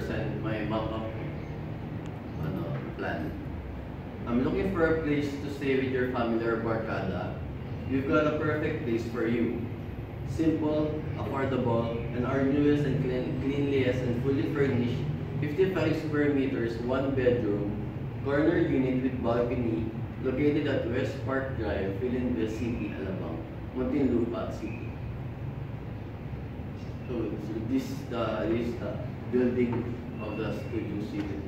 send my mock-up plan. I'm looking for a place to stay with your family or barkada. We've got a perfect place for you. Simple, affordable, and our newest and clean, cleanliest and fully furnished 55 square meters, one bedroom, corner unit with balcony, located at West Park Drive, Filinvest City, Alabang, Muntinlupa City. So, so this is the this is the building of the studio city.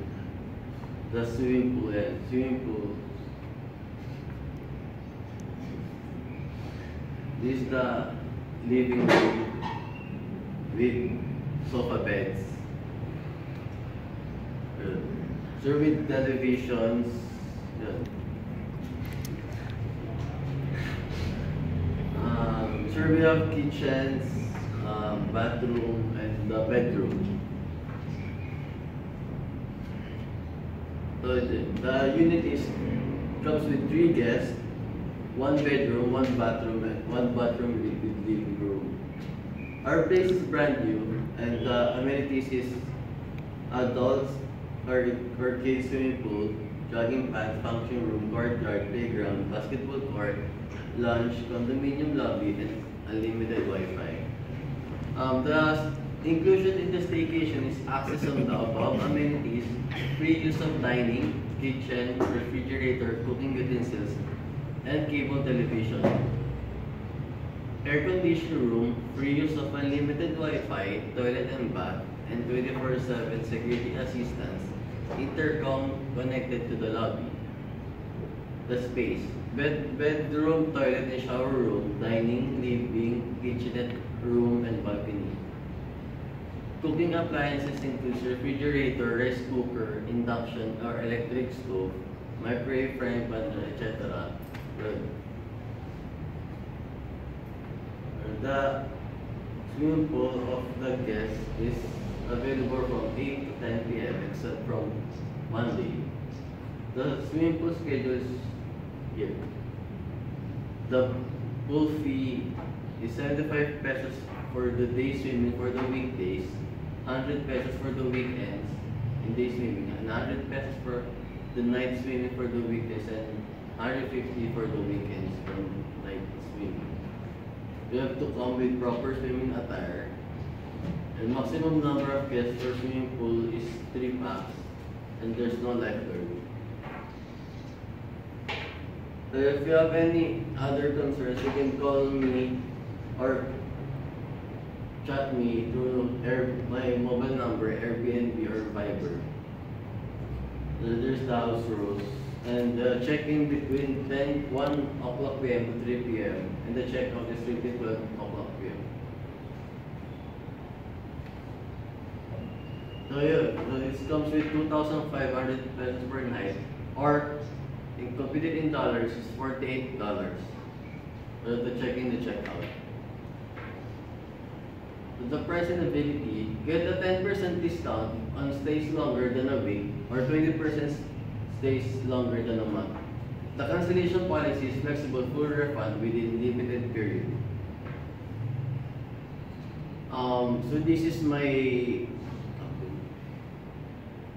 The swimming pool, eh, swimming pool. This is the living room with sofa beds. Yun. Sir, with televisions. Yun. Um, sir, we have kitchens, um, bathroom, and the bedroom. So the, unit is comes with three guests, one bedroom, one bathroom, and one bathroom with, living room. Our place is brand new, and the amenities is adults or, or kids swimming pool, jogging pad, function room, courtyard, playground, basketball court, lunch, condominium lobby, and unlimited Wi-Fi. Um, the inclusion in the staycation is access on the above amenities, free use of dining, kitchen, refrigerator, cooking utensils, and cable television. Air-conditioned room, free use of unlimited Wi-Fi, toilet and bath, and 24-7 security assistance, intercom connected to the lobby. The space, bed, bedroom, toilet and shower room, dining, living, kitchenette room, and balcony. Cooking appliances include refrigerator, rice cooker, induction or electric stove, microwave, frying pan, etc. Good. The swimming pool of the guest is available from 8 to 10 p.m. except from Monday. The swimming pool schedule is here. The pool fee is 75 pesos for the day swimming for the weekdays, 100 pesos for the weekends in day swimming, and 100 pesos for the night swimming for the weekdays, and 150 for the weekends from night swimming. You have to come with proper swimming attire. And maximum number of guests per swimming pool is 3 packs. And there's no lifeguard. So if you have any other concerns, you can call me or chat me through Air, my mobile number, Airbnb or Viber. There's the house rules. And uh, check-in between 10, 1 o'clock p.m. to 3 p.m. And the check-out is 3 to 12 o'clock p.m. So yun, so it comes with 2,500 pesos per night. Or, in computed in dollars, is $48. So the check-in, the check-out. So the price and ability, get a 10% discount on stays longer than a week or 20% stays longer than a month. The cancellation policy is flexible full refund within limited period. Um, so this is my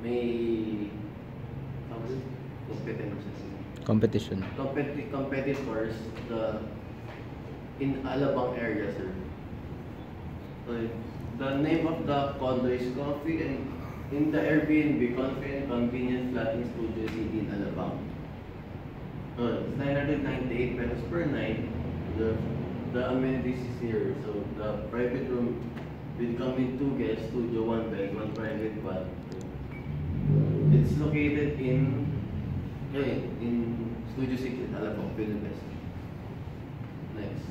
my competence Competition. competi- competitors the in Alabang area, sir. The name of the condo is Coffee and in the Airbnb, Coffee and Convenient Flat in Studio City in Alabang. Uh, it's 998 pesos per night. The the amenities is here. So the private room will come with two guests, studio, one bed, one private bath. It's located in Okay, in Studio City, Alabang, Philippines. Next.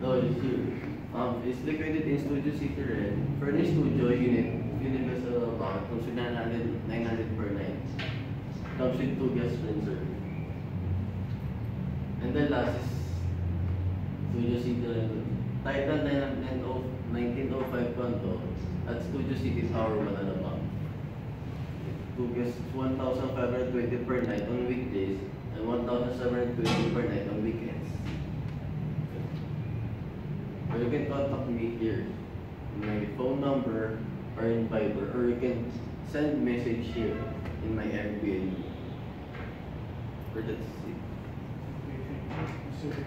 No, it's here. Um, it's located in Studio City Red. Furnished studio unit, Philippines, Alabang. Comes with 900, 900 per night. Comes with two guest rooms, sir. And then last is Studio City Red. Title 1905 condo at Studio City Tower 1 Alabang. Two guests, 1,520 per night on weekdays and 1,720 per night on weekends. Or you can contact me here. My phone number or in Viber, or you can send message here in my Airbnb. Or that's it. Okay,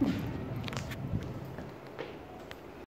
thank you.